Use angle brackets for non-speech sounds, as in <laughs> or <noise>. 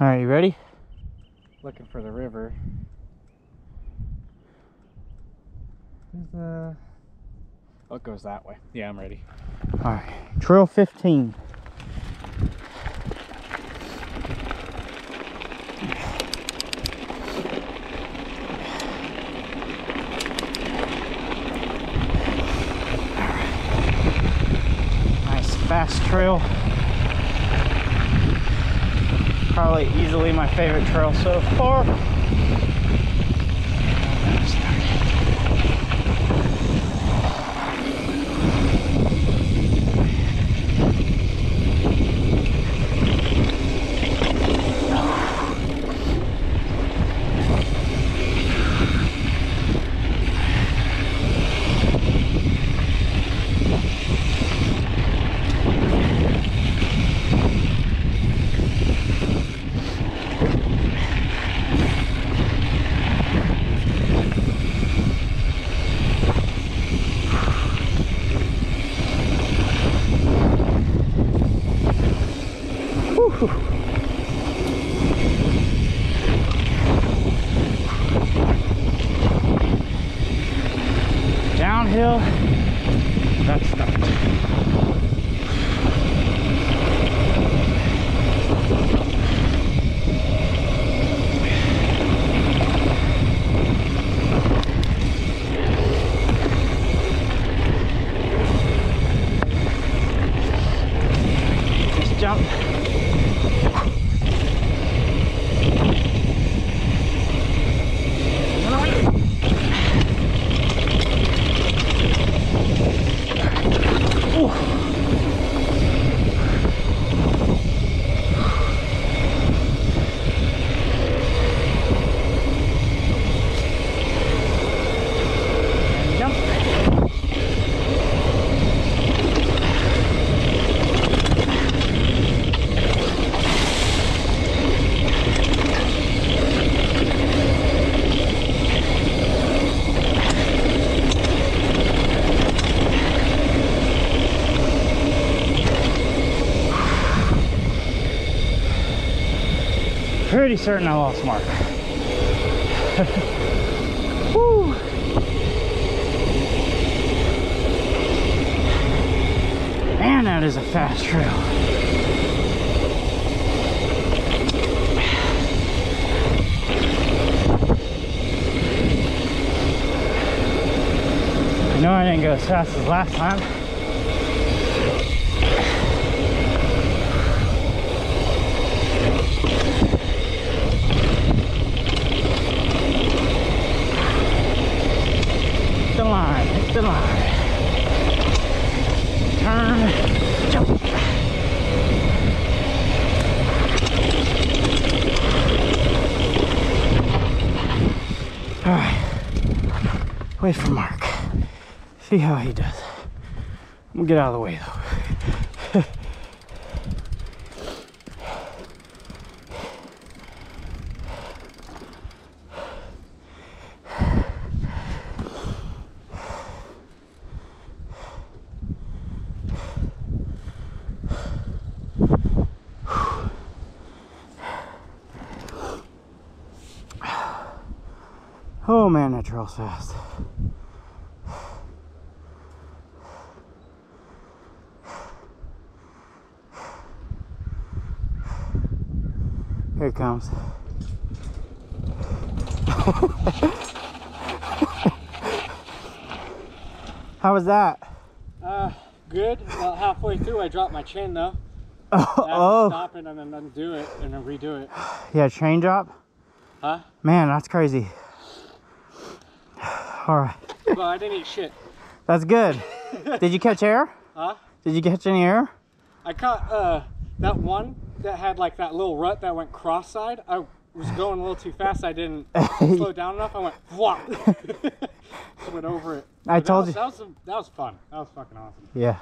All right, you ready? Looking for the river. Uh... Oh, it goes that way. Yeah, I'm ready. All right, trail 15. Nice fast trail. Probably easily my favorite trail so far. Downhill, that's not. Just jump. Jump. Pretty certain I lost Mark. <laughs> Woo! Man, that is a fast trail. I know I didn't go as fast as last time. Hit the line, hit the line. Turn, jump. All right, wait for Mark. See how he does. I'm gonna get out of the way though. <laughs> Oh man, that trail's fast. Here it comes. <laughs> How was that? Uh, good. About halfway through, I dropped my chain though. <laughs> Oh, I had to oh. stop it and then undo it and then redo it. yeah, chain drop? Huh? Man, that's crazy. All right, Well, I didn't eat shit. that's good. Did you catch air? Huh? Did you catch any air? I caught uh that one that had like that little rut that went cross-side. I was going a little too fast. I didn't <laughs> slow down enough. I went whop. <laughs> I went over it. I But that told was, you. That was, that was fun. That was fucking awesome. Yeah.